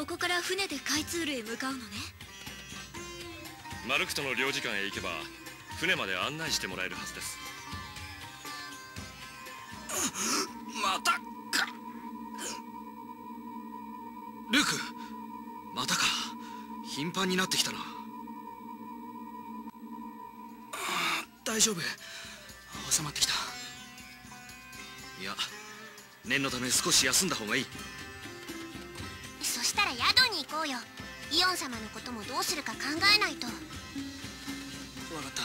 ここから船で開通路へ向かうのね。マルクトの領事館へ行けば船まで案内してもらえるはずです。またか。ルークまたか。頻繁になってきたな。大丈夫。収まってきた。いや念のため少し休んだ方がいい こうよイオン様のこともどうするか考えないとわかった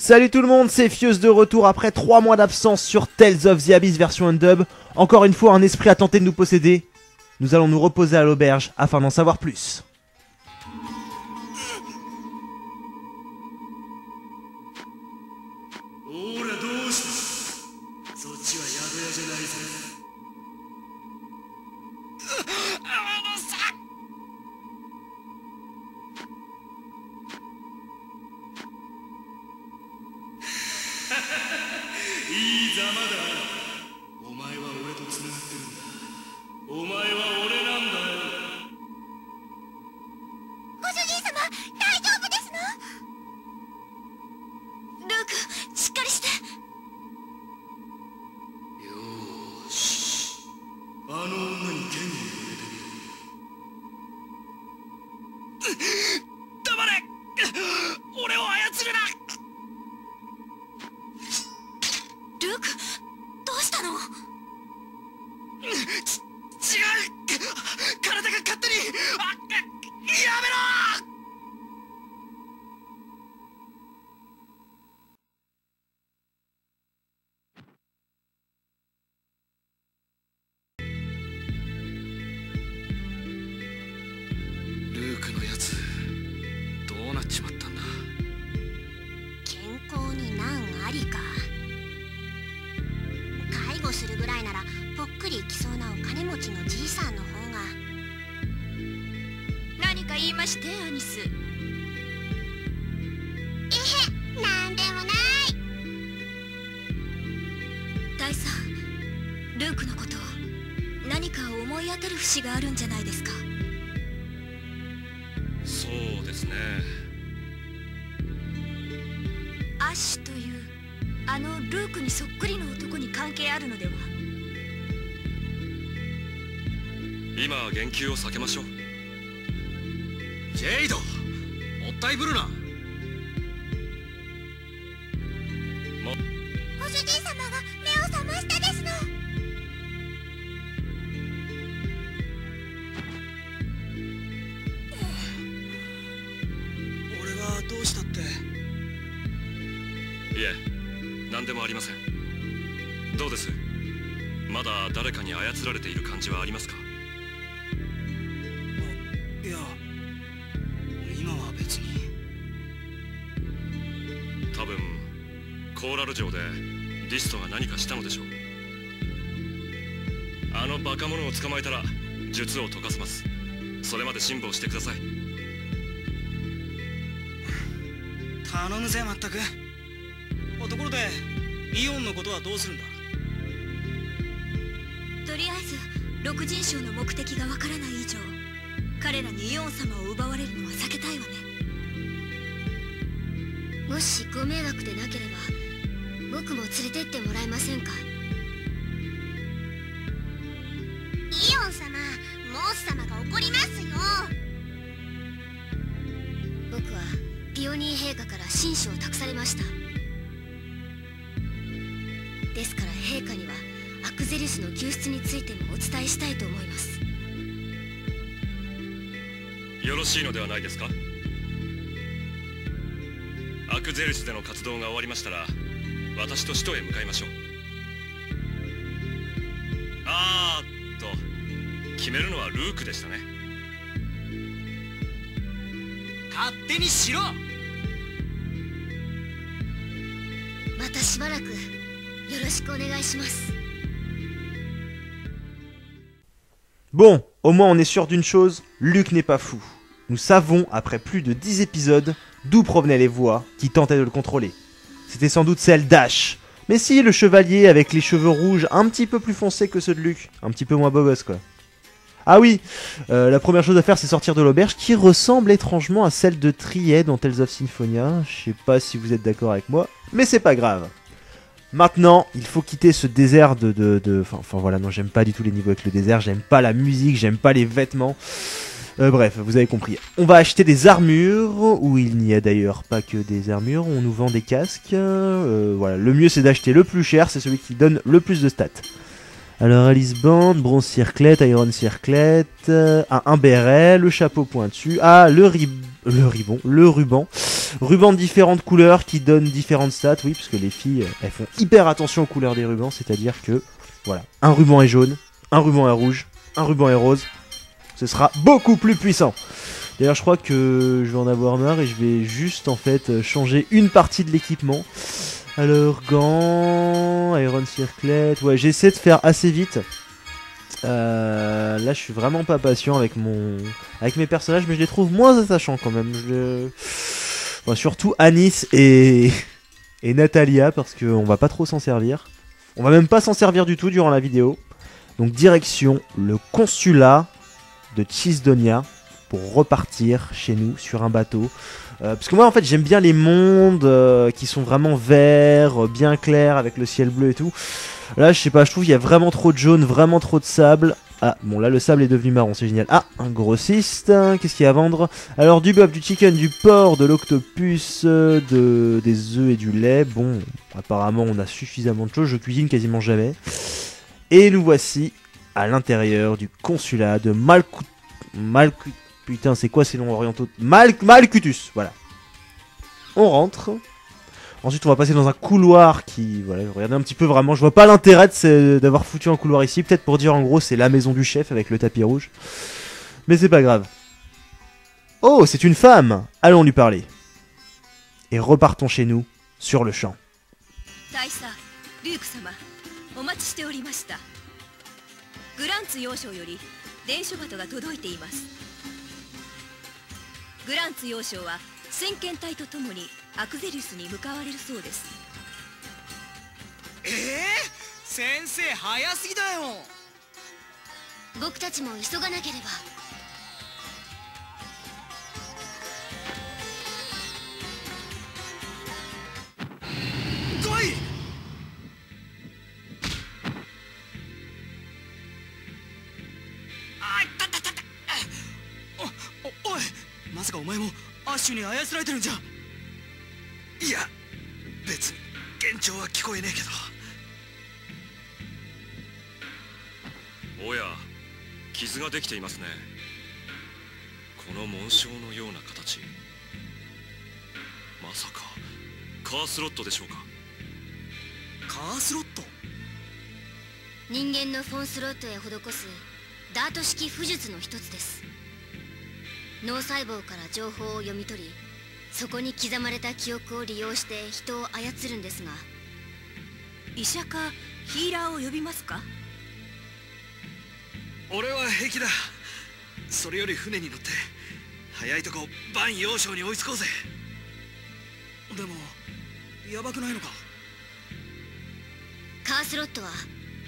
Salut tout le monde, c'est Fios de retour après 3 mois d'absence sur Tales of the Abyss version Undub. Encore une fois, un esprit a tenté de nous posséder. Nous allons nous reposer à l'auberge afin d'en savoir plus. いましてアニス。えへなんでもない。大佐ルークのこと何か思い当たる節があるんじゃないですか？そうですね。アッシュというあのルークにそっくりの男に関係あるのでは？今は言及を避けましょういぶるな。ご主人様が目を覚ましたですの。俺がどうしたって。いえ何でもありません。どうです？まだ誰かに操られている感じはありますか？コーラル城でディストが何かしたのでしょう。あのバカ者を捕まえたら術を解かせます。それまで辛抱してください。頼むぜまったく。おところでイオンのことはどうするんだ？とりあえず六人将の目的がわからない以上彼らにイオン様を奪われるのは避けたいわね。もしご迷惑でなければ僕も連れてってもらえませんか？イオン様モース様が怒りますよ。僕はピオニー陛下から親書を託されました。ですから陛下にはアクゼリスの救出についてもお伝えしたいと思います。よろしいのではないですか？アクゼルスでの活動が終わりましたら 私と首都へ向かいましょうあーっと決めるのはルークでしたね勝手にしろまたしばらくよろしくお願いします Bon, au moins on est sûr d'une chose, Luc n'est pas fou. Nous savons, après plus de 10 épisodes, d'où provenaient les voix qui tentaient de le contrôler. C'était sans doute celle d'Ash, Mais si, le chevalier avec les cheveux rouges un petit peu plus foncés que ceux de Luc. Un petit peu moins gosse, quoi. Ah oui, euh, la première chose à faire, c'est sortir de l'auberge qui ressemble étrangement à celle de Trier dans Tales of Symphonia. Je sais pas si vous êtes d'accord avec moi, mais c'est pas grave. Maintenant, il faut quitter ce désert de... de, de- Enfin, enfin, voilà, non, j'aime pas du tout les niveaux avec le désert, j'aime pas la musique, j'aime pas les vêtements. Euh, bref, vous avez compris. On va acheter des armures, où il n'y a d'ailleurs pas que des armures, on nous vend des casques. euh, voilà, le mieux c'est d'acheter le plus cher, c'est celui qui donne le plus de stats. Alors Alice Band, bronze circlette, iron circlette, euh, un, béret, le chapeau pointu, ah le, rib le ribbon, le ruban, ruban de différentes couleurs qui donnent différentes stats, oui, parce que les filles, elles font hyper attention aux couleurs des rubans, c'est-à-dire que, voilà, un ruban est jaune, un ruban est rouge, un ruban est rose, ce sera beaucoup plus puissant. D'ailleurs, je crois que je vais en avoir marre et je vais juste en fait changer une partie de l'équipement. Alors, gants, Iron Circlet. Ouais, j'essaie de faire assez vite. Euh, là, je suis vraiment pas patient avec mon, avec mes personnages, mais je les trouve moins attachants quand même. Surtout Anis et et Natalia parce qu'on va pas trop s'en servir. On va même pas s'en servir du tout durant la vidéo. Donc direction le consulat de Cisdonia pour repartir chez nous sur un bateau. Euh, parce que moi en fait j'aime bien les mondes euh, qui sont vraiment verts, euh, bien clairs avec le ciel bleu et tout. Là je sais pas, je trouve qu'il y a vraiment trop de jaune, vraiment trop de sable. Ah bon là le sable est devenu marron, c'est génial. Ah un grossiste, hein, qu'est-ce qu'il y a à vendre? Alors du bœuf, du chicken, du porc, de l'octopus, de, des œufs et du lait. Bon apparemment on a suffisamment de choses, je cuisine quasiment jamais. Et nous voici à l'intérieur du consulat de Malcu... Malcu... Putain, c'est quoi ces noms orientaux? Mal... Malcutus, voilà. On rentre. Ensuite, on va passer dans un couloir qui... Voilà, regardez un petit peu vraiment. Je vois pas l'intérêt d'avoir foutu un couloir ici. Peut-être pour dire en gros, c'est la maison du chef avec le tapis rouge. Mais c'est pas grave. Oh, c'est une femme Allons lui parler. Et repartons chez nous, sur le champ. グランツ幼少より伝書鳩が届いています。グランツ幼少は先遣隊とともにアクゼリウスに向かわれるそうです。ええ先生早すぎだよ。僕たちも急がなければお前もアッシュに操られてるんじゃ。いや別に幻聴は聞こえねえけど。おや傷ができていますね。この紋章のような形。まさかカースロットでしょうか。カースロット？人間のフォンスロットへ施すダート式巫術の一つです脳細胞から情報を読み取りそこに刻まれた記憶を利用して人を操るんですが。医者かヒーラーを呼びますか？俺は平気だ。それより船に乗って早いとこバン幼少に追いつこうぜ。でもヤバくないのか？カースロットは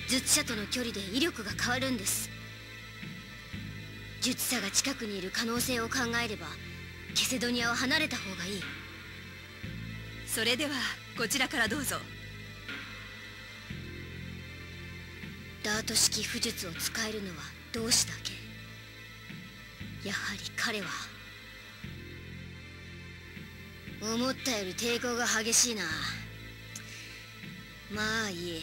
術者との距離で威力が変わるんです術者が近くにいる可能性を考えればケセドニアを離れた方がいい。それではこちらからどうぞ。ダート式巫術を使えるのは同志だけ？やはり彼は。思ったより抵抗が激しいな。まあいい。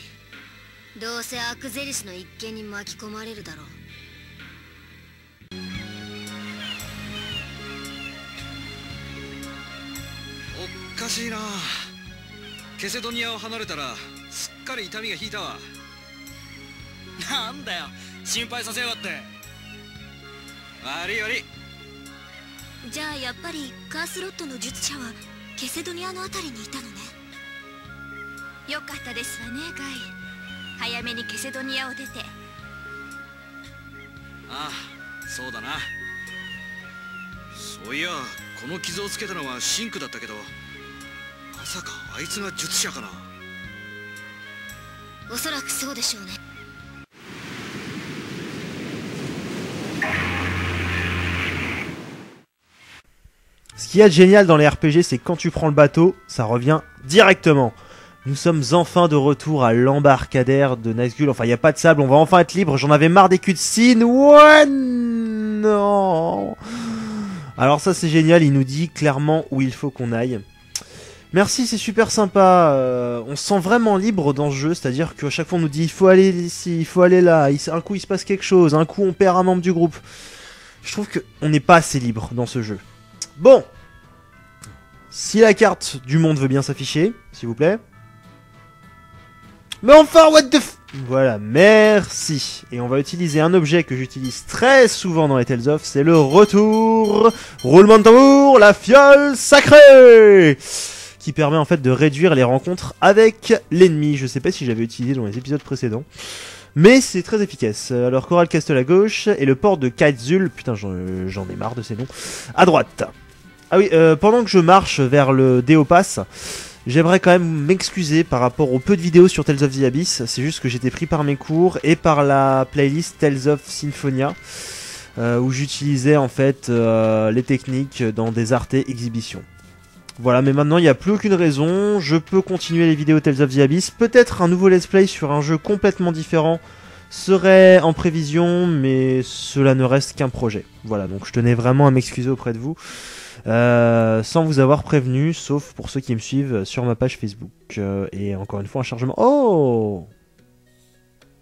どうせアクゼリスの一件に巻き込まれるだろうおかしいな。ケセドニアを離れたらすっかり痛みが引いたわ。なんだよ。心配させやがって。悪い悪い。じゃあやっぱりカースロットの術者はケセドニアのあたりにいたのね。よかったですわねガイ。早めにケセドニアを出て。ああそうだな。そういやこの傷をつけたのはシンクだったけど まさかあいつが術者かな おそらくそうでしょうね Ce qu'il y a de génial dans les RPG, c'est que quand tu prends le bateau, ça revient directement. Nous sommes enfin de retour à l'embarcadère de Nazgûl. Enfin, il n'y a pas de sable, on va enfin être libre. J'en avais marre des cutscenes. Ouais, non. Alors ça, c'est génial. Il nous dit clairement où il faut qu'on aille. Merci, c'est super sympa. Euh, on se sent vraiment libre dans ce jeu, c'est-à-dire qu'à chaque fois on nous dit il faut aller ici, il faut aller là. Un coup il se passe quelque chose, un coup on perd un membre du groupe. Je trouve qu'on n'est pas assez libre dans ce jeu. Bon, si la carte du monde veut bien s'afficher, s'il vous plaît. Mais enfin, what the f... Voilà, merci. Et on va utiliser un objet que j'utilise très souvent dans les Tales of, c'est le retour. Roulement de tambour, la fiole sacrée Qui permet en fait de réduire les rencontres avec l'ennemi. Je sais pas si j'avais utilisé dans les épisodes précédents. Mais c'est très efficace. Alors Coral Castle à gauche et le port de Kaitzul, putain j'en j'en ai marre de ces noms, à droite. Ah oui, euh, pendant que je marche vers le Déopass, j'aimerais quand même m'excuser par rapport au peu de vidéos sur Tales of the Abyss. C'est juste que j'étais pris par mes cours et par la playlist Tales of Symphonia, euh, où j'utilisais en fait euh, les techniques dans des Arte exhibitions. Voilà, mais maintenant il n'y a plus aucune raison, je peux continuer les vidéos Tales of the Abyss. Peut-être un nouveau let's play sur un jeu complètement différent serait en prévision, mais cela ne reste qu'un projet. Voilà, donc je tenais vraiment à m'excuser auprès de vous. Euh, sans vous avoir prévenu, sauf pour ceux qui me suivent sur ma page Facebook. Euh, et encore une fois, un chargement. Oh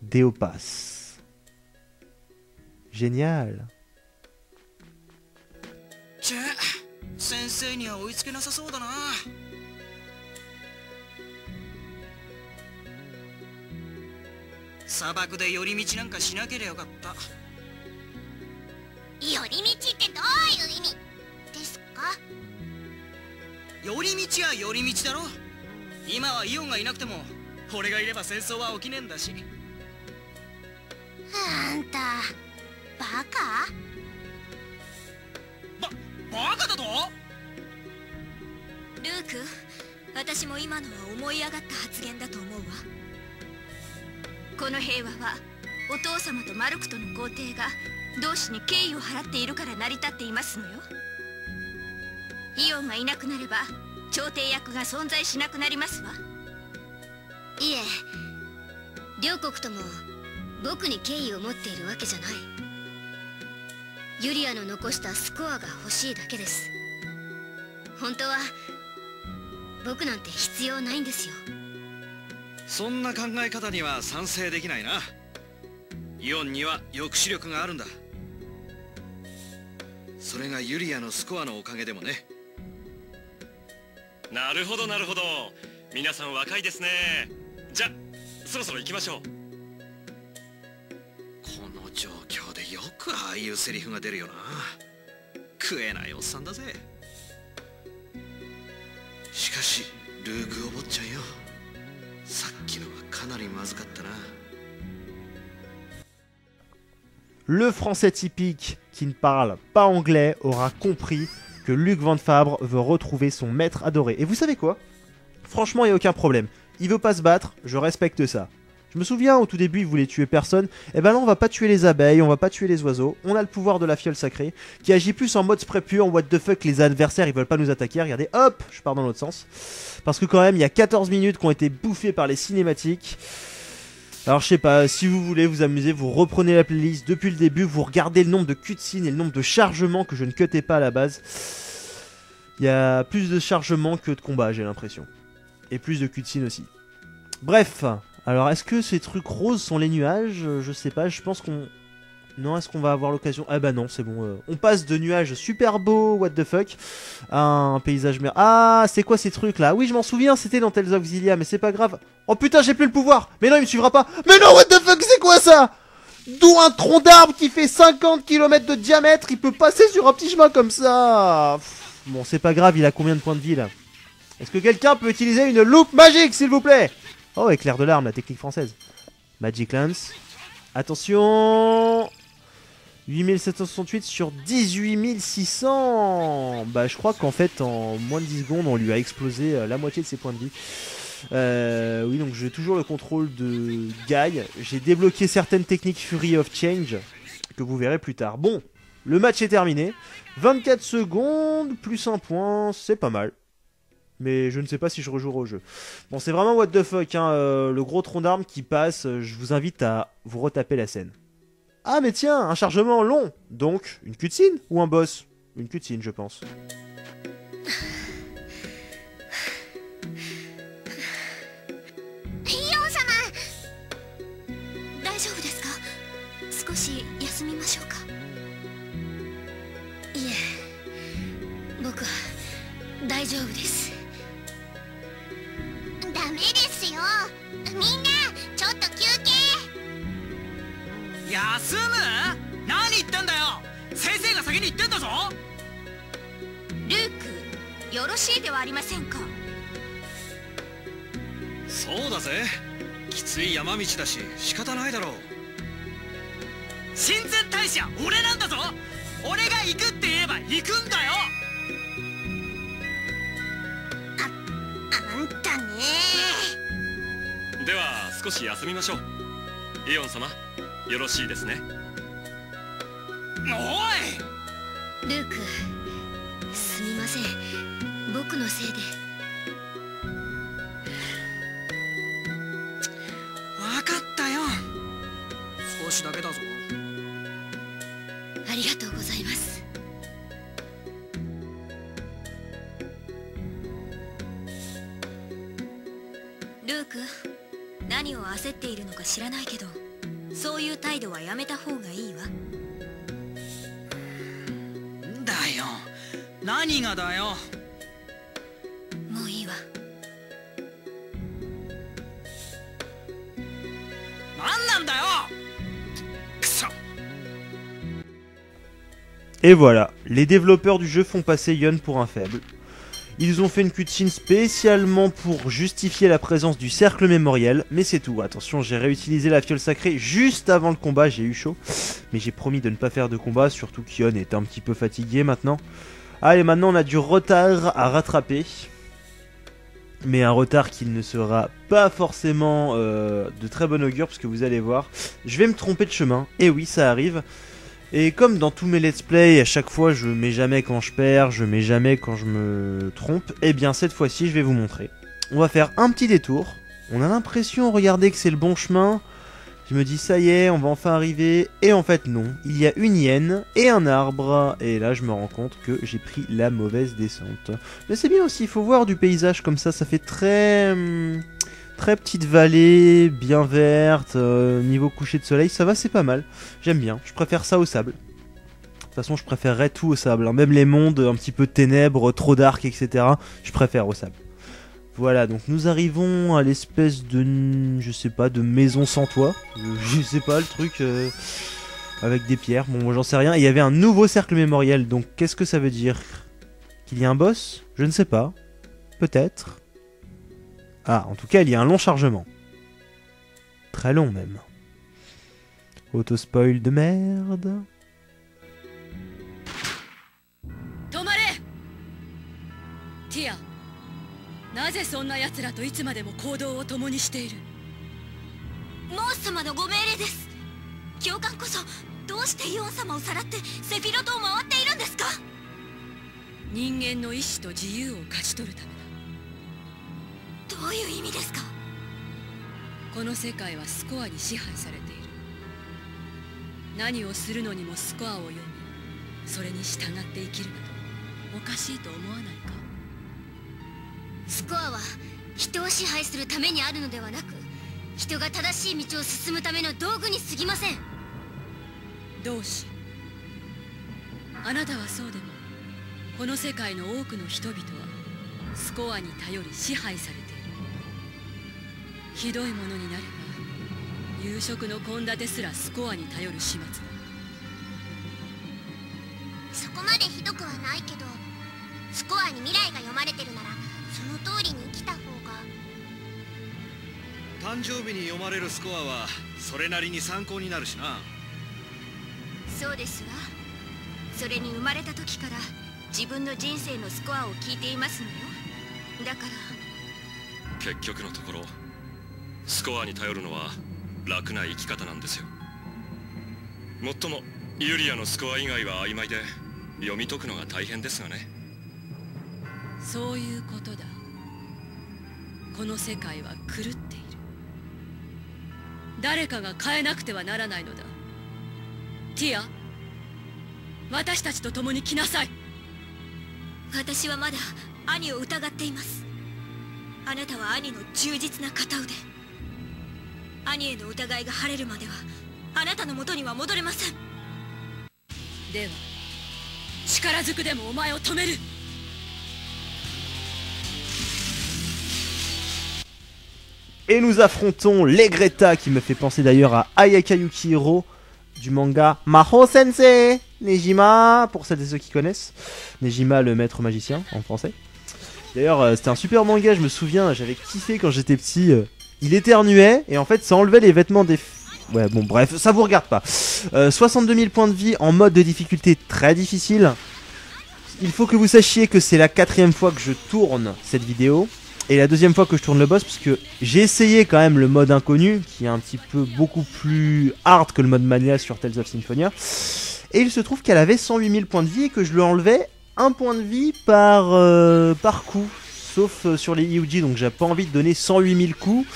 Déopass. Génial. 先生には追いつけなさそうだな。砂漠で寄り道なんかしなければよかった。寄り道ってどういう意味ですか？寄り道は寄り道だろ。今はイオンがいなくても俺がいれば戦争は起きねえんだし。あんたバカ？バカだと？ルーク私も今のは思い上がった発言だと思うわ。この平和はお父様とマルクとの皇帝が同志に敬意を払っているから成り立っていますのよ。イオンがいなくなれば調停役が存在しなくなりますわ。いえ両国とも僕に敬意を持っているわけじゃないユリアの残したスコアが欲しいだけです。本当は僕なんて必要ないんですよ。そんな考え方には賛成できないな。イオンには抑止力があるんだ。それがユリアのスコアのおかげでもね。なるほどなるほど。皆さん若いですね。じゃそろそろ行きましょう くああいうセリフが出るよな食えないおっさんだぜしかしルークお坊ちゃんよさっきのはかなりまずかったな Le français typique qui ne parle pas anglais aura compris que Luc Van Fabre veut retrouver son maître adoré. Et vous savez quoi Franchement, il n'y a aucun problème. Il veut pas se battre, je respecte ça. Je me souviens au tout début, il voulait tuer personne. Et ben là, on va pas tuer les abeilles, on va pas tuer les oiseaux. On a le pouvoir de la fiole sacrée qui agit plus en mode spray pur. What the fuck, les adversaires ils veulent pas nous attaquer. Regardez, hop, je pars dans l'autre sens. Parce que quand même, il y a 14 minutes qui ont été bouffées par les cinématiques. Alors je sais pas, si vous voulez vous amuser, vous reprenez la playlist depuis le début, vous regardez le nombre de cutscenes et le nombre de chargements que je ne cutais pas à la base. Il y a plus de chargements que de combats, j'ai l'impression. Et plus de cutscenes aussi. Bref, alors est-ce que ces trucs roses sont les nuages? Euh, Je sais pas, je pense qu'on... Non, est-ce qu'on va avoir l'occasion? Ah bah non, c'est bon. euh, On passe de nuages super beaux, what the fuck, un paysage mer... Ah, c'est quoi ces trucs là Oui, je m'en souviens, c'était dans Tales of mais c'est pas grave. Oh putain, j'ai plus le pouvoir! Mais non, il me suivra pas! Mais non, what the fuck, c'est quoi ça? D'où un tronc d'arbre qui fait 50 km de diamètre, il peut passer sur un petit chemin comme ça? Pff, Bon, c'est pas grave, il a combien de points de vie là? Est-ce que quelqu'un peut utiliser une loupe magique, s'il vous plaît? Oh, éclair de larme, la technique française. Magic Lance. Attention 8768 sur 18600 Bah je crois qu'en fait en moins de 10 secondes on lui a explosé euh, la moitié de ses points de vie. Euh, oui, donc j'ai toujours le contrôle de Guy. J'ai débloqué certaines techniques Fury of Change que vous verrez plus tard. Bon, le match est terminé. 24 secondes, plus un point, c'est pas mal. Mais je ne sais pas si je rejouerai au jeu. Bon, c'est vraiment what the fuck, hein, euh, le gros tronc d'armes qui passe. Je vous invite à vous retaper la scène. Ah, mais tiens, un chargement long Donc, une cutscene ou un boss? Une cutscene, je pense. 休む？何言ってんだよ！先生が先に言ってんだぞ！ルークよろしいではありませんか？そうだぜ。きつい山道だし仕方ないだろう。親善大使は俺なんだぞ！俺が行くって言えば行くんだよ！あんたね。では少し休みましょう。イオン様よろしいですね。おい！ルークすみません。僕のせいで。分かったよ。少しだけだぞ。ありがとうございます。ルーク何を焦っているのか知らないけど そういう態度はやめた方がいいわんだよ何がだよもういいわ何なんだよくそ Et voilà, les développeurs du jeu font passer Yon pour un faible. Ils ont fait une cutscene spécialement pour justifier la présence du cercle mémoriel, mais c'est tout. Attention, j'ai réutilisé la fiole sacrée juste avant le combat, j'ai eu chaud. Mais j'ai promis de ne pas faire de combat, surtout qu'Yon est un petit peu fatigué maintenant. Allez, maintenant on a du retard à rattraper. Mais un retard qui ne sera pas forcément euh, de très bon augure, parce que vous allez voir, je vais me tromper de chemin. Et oui, ça arrive. Et comme dans tous mes let's play, à chaque fois je mets jamais quand je perds, je mets jamais quand je me trompe, et bien cette fois-ci je vais vous montrer. On va faire un petit détour. On a l'impression, regardez que c'est le bon chemin. Je me dis ça y est, on va enfin arriver. Et en fait non, il y a une hyène et un arbre. Et là je me rends compte que j'ai pris la mauvaise descente. Mais c'est bien aussi, il faut voir du paysage comme ça, ça fait très... Très petite vallée, bien verte, euh, niveau coucher de soleil, ça va, c'est pas mal. J'aime bien, je préfère ça au sable. De toute façon, je préférerais tout au sable. hein. Même les mondes, un petit peu ténèbres, trop dark, etc. Je préfère au sable. Voilà, donc nous arrivons à l'espèce de, je sais pas, de maison sans toit. Je, sais pas, le truc euh, avec des pierres. Bon, j'en sais rien. Et il y avait un nouveau cercle mémoriel. Donc, qu'est-ce que ça veut dire? Qu'il y a un boss? Je ne sais pas. Peut-être. Ah, en tout cas, il y a un long chargement. Très long même. Auto-spoil de merde. 止まれティアなぜそんな奴らといつまでも行動を共にしているモース様のご命令です教官こそどうしてイオン様をさらってセフィロトを回っているんですか人間の意志と自由を勝ち取るためういう意味ですか？この世界はスコアに支配されている。何をするのにもスコアを読みそれに従って生きるなどおかしいと思わないか？スコアは人を支配するためにあるのではなく人が正しい道を進むための道具に過ぎません。同志あなたはそうでもこの世界の多くの人々はスコアに頼り支配されているひどいものになれば夕食の献立すらスコアに頼る始末。だそこまでひどくはないけどスコアに未来が読まれてるならその通りに生きた方が。誕生日に読まれるスコアはそれなりに参考になるしな。そうですわ。それに生まれた時から自分の人生のスコアを聞いていますのよ。だから。結局のところスコアに頼るのは楽な生き方なんですよ。もっともユリアのスコア以外は曖昧で読み解くのが大変ですがね。そういうことだ。この世界は狂っている。誰かが変えなくてはならないのだ。ティア私たちと共に来なさい。私はまだ兄を疑っています。あなたは兄の忠実な片腕兄への疑いが晴れるまではあなたの元には戻れませんでは力ずくでもお前を止める Et nous affrontons les Greta, qui me fait penser d'ailleurs à Ayaka Yukihiro du manga Maho Sensei Nejima, pour celles et ceux qui connaissent. Nejima, le maître magicien en français. D'ailleurs, euh, c'était un super manga, je me souviens, j'avais kiffé quand j'étais petit. euh, il éternuait et en fait, ça enlevait les vêtements des. Ouais, bon, bref, ça vous regarde pas. Euh, 62 000 points de vie en mode de difficulté très difficile. Il faut que vous sachiez que c'est la quatrième fois que je tourne cette vidéo et la deuxième fois que je tourne le boss puisque j'ai essayé quand même le mode inconnu qui est un petit peu beaucoup plus hard que le mode mania sur Tales of Symphonia et il se trouve qu'elle avait 108 000 points de vie et que je lui enlevais un point de vie par, euh, par coup euh, sur les Yuji donc j'ai pas envie de donner 108 000 coups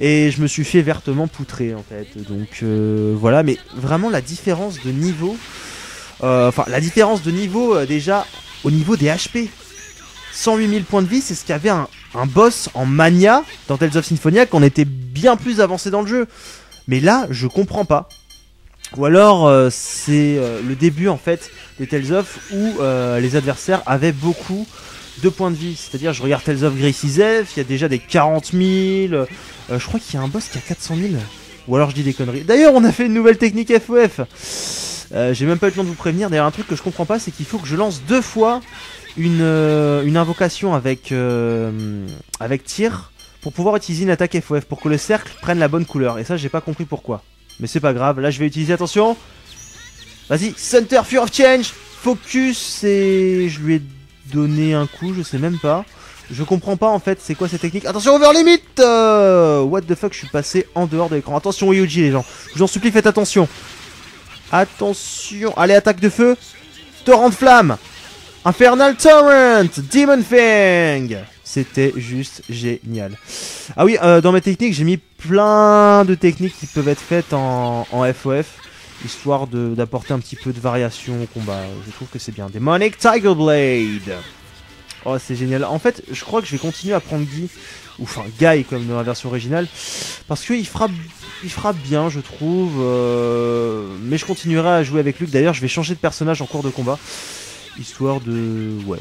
et je me suis fait vertement poutrer en fait donc euh, voilà mais vraiment la différence de niveau euh, enfin la différence de niveau déjà au niveau des HP 108 000 points de vie, c'est ce qu'il un, boss en mania dans Tales of Symphonia qu'on était bien plus avancé dans le jeu. Mais là, je comprends pas. Ou alors, c'est le début en fait des Tales of où les adversaires avaient beaucoup de points de vie. C'est-à-dire, je regarde Tales of Gracie's F, il y a déjà des 40 000. euh, je crois qu'il y a un boss qui a 400 000. Ou alors je dis des conneries. D'ailleurs, on a fait une nouvelle technique FOF. Euh, J'ai même pas eu le temps de vous prévenir. D'ailleurs, un truc que je comprends pas, c'est qu'il faut que je lance deux fois une, euh, invocation avec, avec tir pour pouvoir utiliser une attaque FOF pour que le cercle prenne la bonne couleur. Et ça, j'ai pas compris pourquoi. Mais c'est pas grave, là je vais utiliser, attention. Vas-y, Center Fear of Change, Focus, et je lui ai donné un coup, je sais même pas. Je comprends pas en fait, c'est quoi cette technique. Attention, over limit euh, What the fuck, je suis passé en dehors de l'écran. Attention, Yuji les gens, je vous en supplie, faites attention. Attention, allez, attaque de feu. Torrent de flamme. Infernal Torrent, Demon Fang. C'était juste génial. Ah oui, euh, dans mes techniques, j'ai mis plein de techniques qui peuvent être faites en, en FOF, histoire d'apporter un petit peu de variation au combat. Je trouve que c'est bien. Demonic Tiger Blade. Oh, c'est génial. En fait, je crois que je vais continuer à prendre Guy, ou enfin Guy comme dans la version originale, parce qu'il fera, il fera bien, je trouve. euh, mais je continuerai à jouer avec Luke. D'ailleurs, je vais changer de personnage en cours de combat histoire de ouais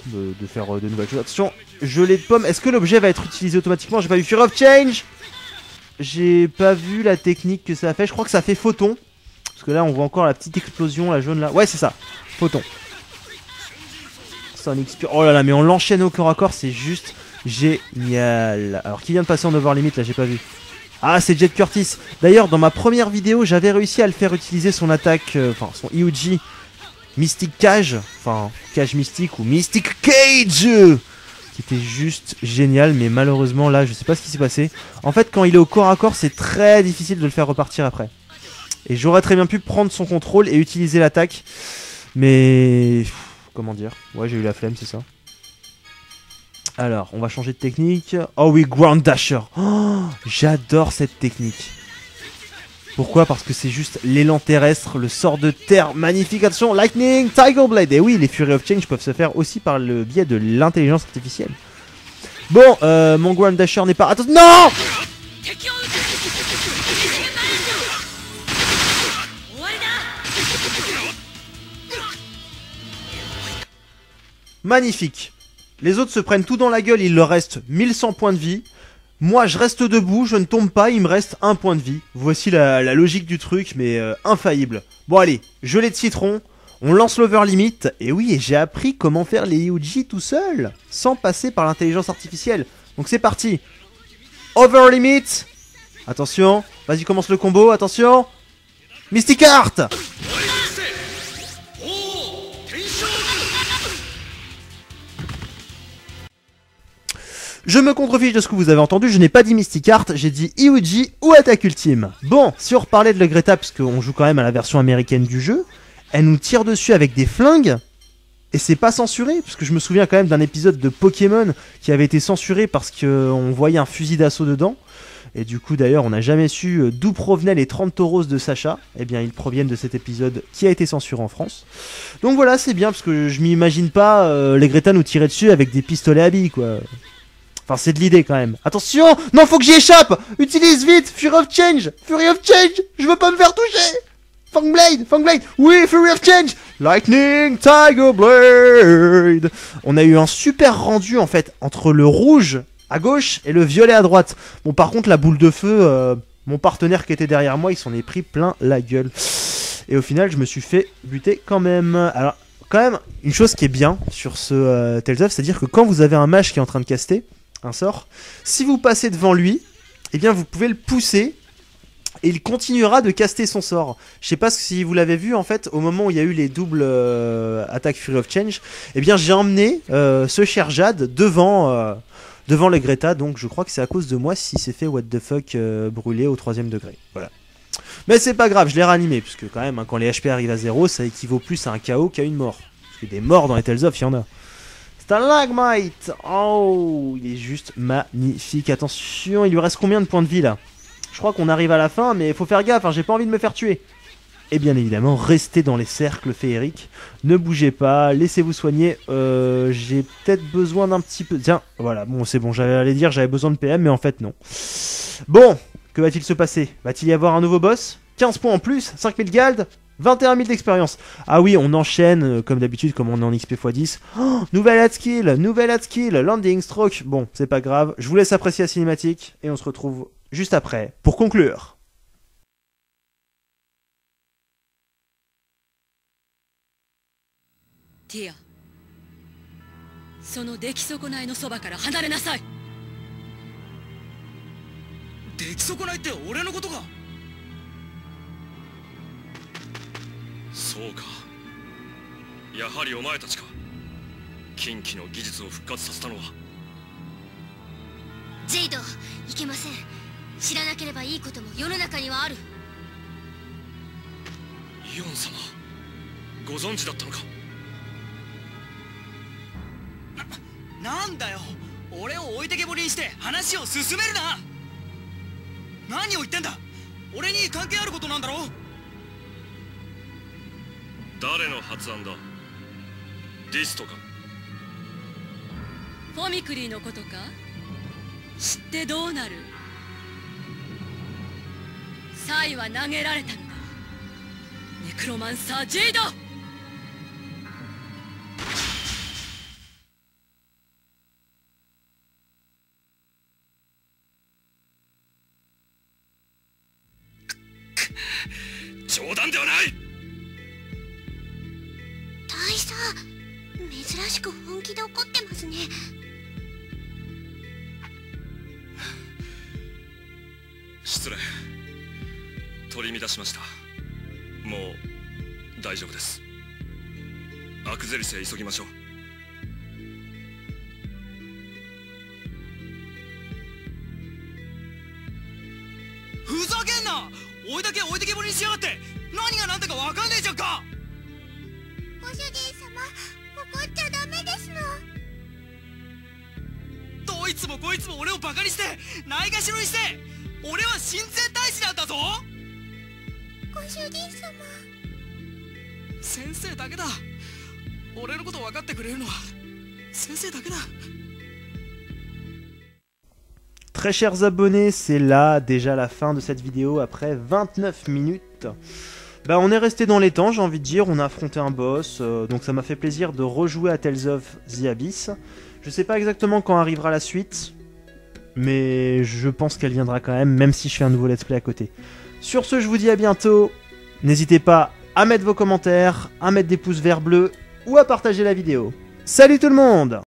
faire euh, de nouvelles choses. Attention, gelée de pomme. Est-ce que l'objet va être utilisé automatiquement? J'ai pas vu Fear of Change. J'ai pas vu la technique que ça a fait. Je crois que ça fait photon. Parce que là, on voit encore la petite explosion, la jaune là. Ouais, c'est ça. Photon. Sonic Spear. Oh là là, mais on l'enchaîne au corps à corps, c'est juste génial. Alors, qui vient de passer en over limit là J'ai pas vu. Ah, c'est Jet Curtis. D'ailleurs, dans ma première vidéo, j'avais réussi à le faire utiliser son attaque, euh, enfin son EUG Mystic Cage, enfin Cage Mystique ou Mystic Cage, qui était juste génial, mais malheureusement là, je sais pas ce qui s'est passé. En fait, quand il est au corps à corps, c'est très difficile de le faire repartir après. Et j'aurais très bien pu prendre son contrôle et utiliser l'attaque, mais comment dire? Ouais, j'ai eu la flemme, c'est ça. Alors, on va changer de technique. Oh oui, Ground Dasher. Oh, J'adore cette technique. Pourquoi? Parce que c'est juste l'élan terrestre, le sort de terre magnifique. Attention, Lightning, Tiger Blade. Et oui, les Fury of Change peuvent se faire aussi par le biais de l'intelligence artificielle. Bon, euh, mon Ground Dasher n'est pas. Attention, non Magnifique. Les autres se prennent tout dans la gueule, il leur reste 1100 points de vie. Moi, je reste debout, je ne tombe pas, il me reste un point de vie. Voici la, logique du truc, mais euh, infaillible. Bon, allez, gelée de citron, on lance l'over limit. Et oui, j'ai appris comment faire les Yuji tout seul, sans passer par l'intelligence artificielle. Donc c'est parti. Over limit. Attention, vas-y, commence le combo, attention. Mystic Art Je me contrefiche de ce que vous avez entendu, je n'ai pas dit Mystic Art, j'ai dit Iuji ou Attaque Ultime. Bon, si on reparlait de le Greta, parce qu'on joue quand même à la version américaine du jeu, elle nous tire dessus avec des flingues, et c'est pas censuré, parce que je me souviens quand même d'un épisode de Pokémon qui avait été censuré parce qu'on voyait un fusil d'assaut dedans. Et du coup, d'ailleurs, on n'a jamais su euh, d'où provenaient les 30 tauros de Sacha. Eh bien, ils proviennent de cet épisode qui a été censuré en France. Donc voilà, c'est bien, parce que je m'imagine pas euh, les Greta nous tirer dessus avec des pistolets à billes, quoi. Enfin, c'est de l'idée quand même. Attention Non, faut que j'y échappe Utilise vite Fury of Change Fury of Change Je veux pas me faire toucher Fangblade Fangblade Oui, Fury of Change Lightning Tiger Blade On a eu un super rendu en fait entre le rouge à gauche et le violet à droite. Bon, par contre, la boule de feu, euh, mon partenaire qui était derrière moi, il s'en est pris plein la gueule. Et au final, je me suis fait buter quand même. Alors, quand même, une chose qui est bien sur ce euh, Tales of, c'est-à-dire que quand vous avez un mage qui est en train de caster un sort, si vous passez devant lui, eh bien, vous pouvez le pousser et il continuera de caster son sort. Je sais pas si vous l'avez vu en fait, au moment où il y a eu les doubles euh, attaques Fury of Change, eh bien j'ai emmené euh, ce cher Jade devant, euh, devant les Greta, donc je crois que c'est à cause de moi si c'est fait what the fuck brûler au troisième degré. Voilà. Mais c'est pas grave, je l'ai réanimé, puisque quand même, hein, quand les HP arrivent à zéro, ça équivaut plus à un KO qu'à une mort. Parce que des morts dans les Tales of, il y en a. C'est un Lagmite Oh, il est juste magnifique. Attention, il lui reste combien de points de vie là? Je crois qu'on arrive à la fin, mais faut faire gaffe, hein, j'ai pas envie de me faire tuer. Et bien évidemment, restez dans les cercles féeriques. Ne bougez pas, laissez-vous soigner. Euh, j'ai peut-être besoin d'un petit peu... Tiens, voilà, bon c'est bon, j'allais dire j'avais besoin de PM, mais en fait non. Bon, que va-t-il se passer? Va-t-il y avoir un nouveau boss? 15 points en plus, 5000 gold? 21 000 d'expérience. Ah oui, on enchaîne euh, comme d'habitude, comme on est en XP x10. Oh, nouvelle ad skill, nouvelle ad skill, landing stroke. Bon, c'est pas grave. Je vous laisse apprécier la cinématique et on se retrouve juste après pour conclure. ティアその出来損ないのそばから離れなさい出来損ないって俺のことか そうか。やはりお前たちか。近畿の技術を復活させたのは。ジェイドいけません。知らなければいいことも世の中にはある。イオン様ご存知だったのか？なんだよ。俺を置いてけぼりにして話を進めるな。何を言ってんだ。俺に関係あることなんだろ誰の発案だ？ディストか？フォミクリーのことか？知ってどうなる？サイは投げられたのだネクロマンサー・ジェイド！取り乱しました。もう大丈夫です。アクゼリスへ急ぎましょう。ふざけんな！追いだけ置いてけぼりにしやがって！何が何だかわかんねえじゃんか！ご主人様怒っちゃダメですの。どいつもこいつも俺をバカにしてないがしろにして俺は親善大使なんだぞ ご主人様先生だけだ俺のこと分かってくれるのは先生だけだ Très chers abonnés, c'est là déjà la fin de cette vidéo après 29 minutes. Bah on est resté dans les temps j'ai envie de dire, on a affronté un boss, euh, donc ça m'a fait plaisir de rejouer à Tales of The Abyss. Je sais pas exactement quand arrivera la suite, mais je pense qu'elle viendra quand même, même si je fais un nouveau let's play à côté. Sur ce, je vous dis à bientôt, n'hésitez pas à mettre vos commentaires, à mettre des pouces verts bleus ou à partager la vidéo. Salut tout le monde